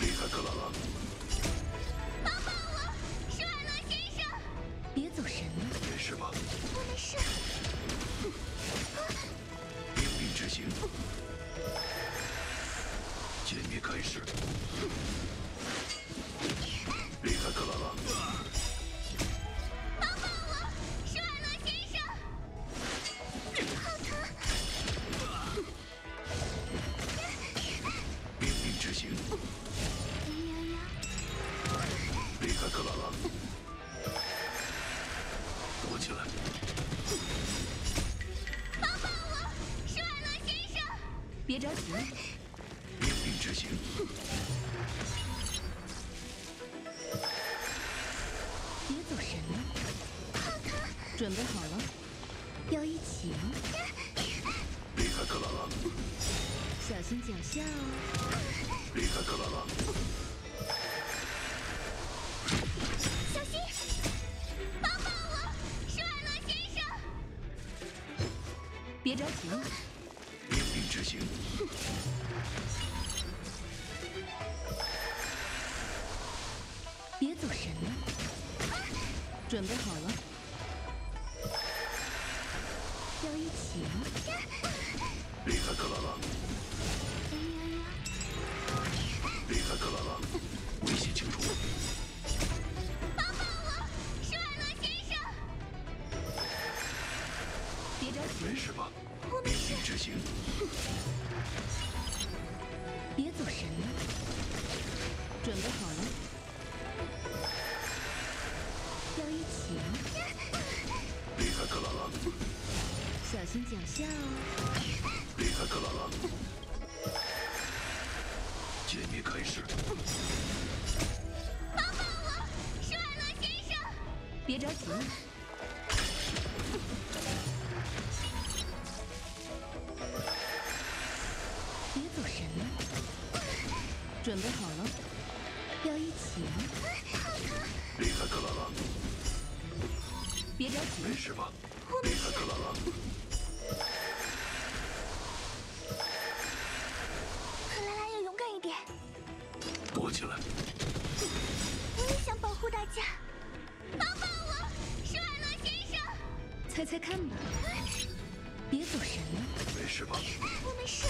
离开克拉拉！帮帮我，施瓦罗先生！别走神。没事吧？我没事。命令执行，歼灭开始。行。离开克拉拉，躲起来。帮帮我，施瓦罗先生！别着急，命令执行。别走神了，准备好了，要一起。离开克拉拉。小心脚下哦。离开克拉拉，小心！帮帮我，帅乐先生！别着急，命令执行。别走神了，准备好了，准备好了，要一起吗？离开克拉拉，小心脚下哦。离开克拉拉。解密开始。帮帮我，帅乐先生！别着急，别走神了，准备好了，离开克拉拉，别着急，没事吧？离开克拉拉，克拉拉要勇敢一点，躲起来。我也想保护大家。帮帮我，帅乐先生！猜猜看吧，别走神了，没事吧？我没事。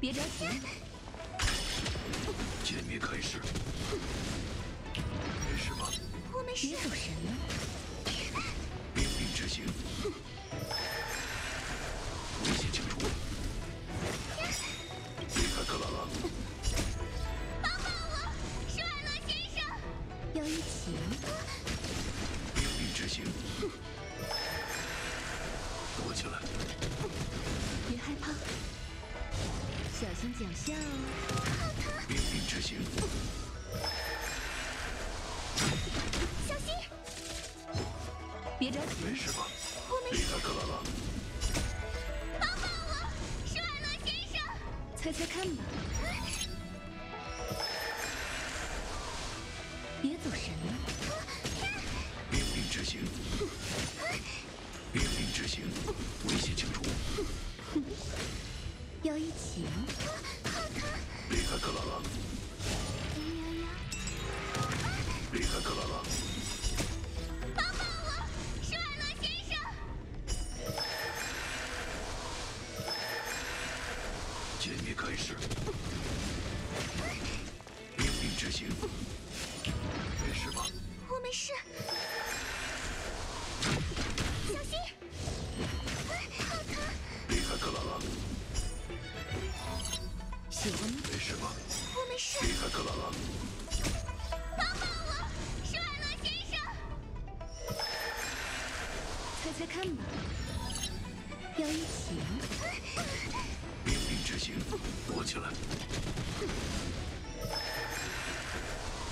别着急，解密开始。没事吧？我没事你。走神了，命令执行。心脚下哦。命令执行。小心！别着急，没事吧？我没事。开克拉拉，帮帮我，帅乐先生！猜猜看吧，别走神了，命令执行。命令执行。危险清除。要一起吗？我没事。离开克拉拉，帮帮我，帅乐先生！猜猜看吧，要一起吗？命令执行。躲起来。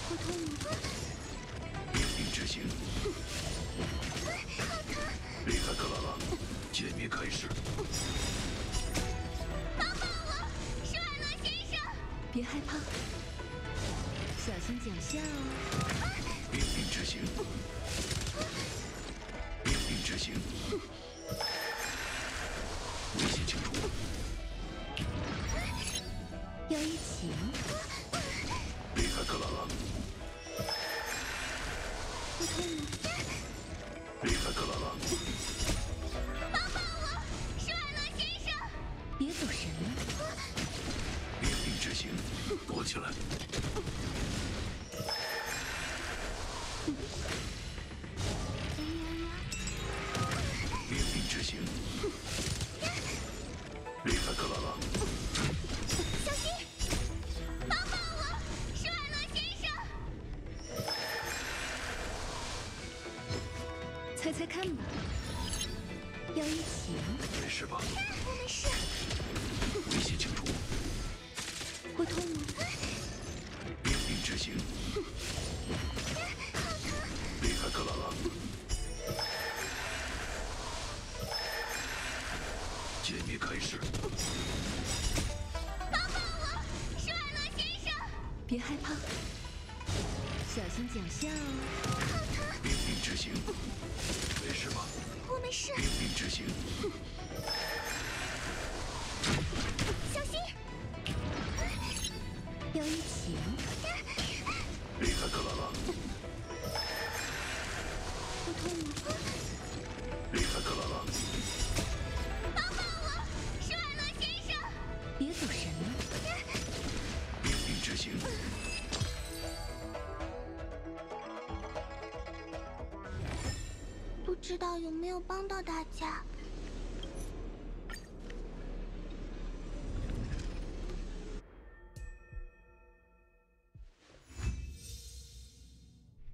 会痛吗？命令执行。离开克拉拉，解密开始。小心脚下哦。命令执行。命令执行。危险清除。要一起看吧，要一起吗？没事吧？我没事。危险清除，会痛吗？命令执行。离开克拉拉。解密开始，帮帮我，施艾伦先生！别害怕，小心脚下哦。命令执行。没事吧？我没事，命令执行，小心！有一起不知道有没有帮到大家。